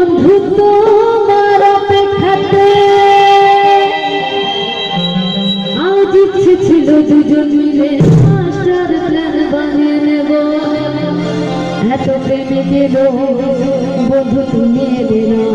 বন্ধু তোমার অপেক্ষাতে। আজ ইচ্ছে ছিল দুজন মিলে মাস্টার প্ল্যান বানিয়ে নেব। এত প্রেমে গেল বন্ধু তুমি এলে না।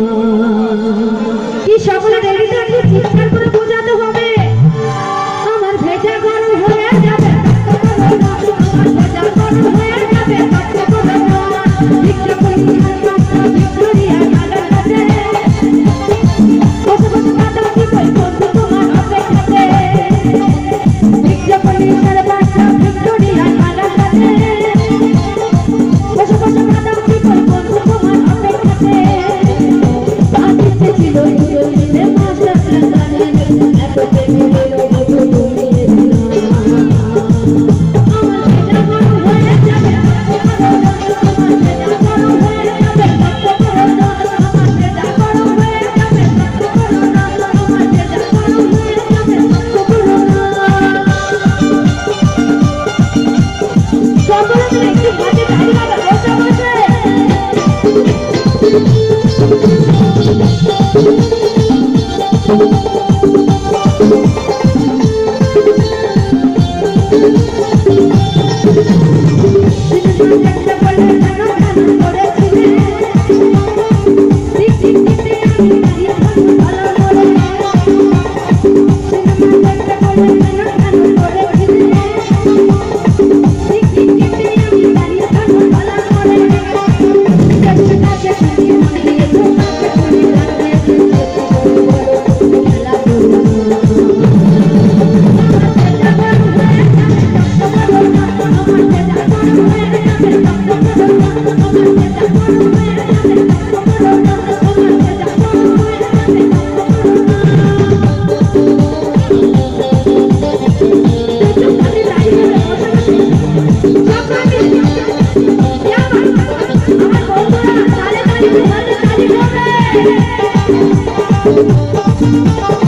আরে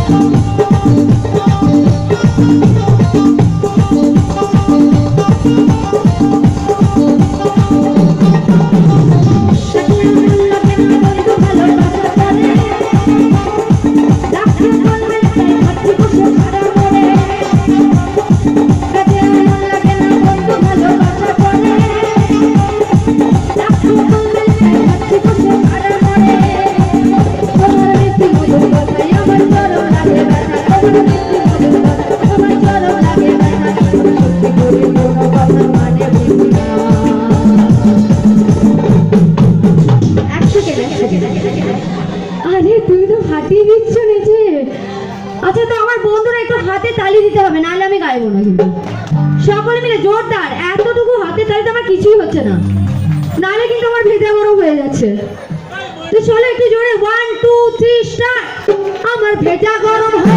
তুমি তো হাঁটিয়ে দিচ্ছ নিচে আচ্ছা তো আমার বন্ধুরা একটু হাতে তালি দিতে হবে, নাহলে আমি গাইবো না কিন্তু। সকলে মিলে জোরদার, এতটুকু হাতে তালি তো আমার কিছুই হচ্ছে না। নাহলে কিন্তু আমার ভেদা বড় হয়ে যাচ্ছে। তো চলো একটু জোরে ওয়ান টু থ্রি স্টার আমার ভেজা গরম হয়ে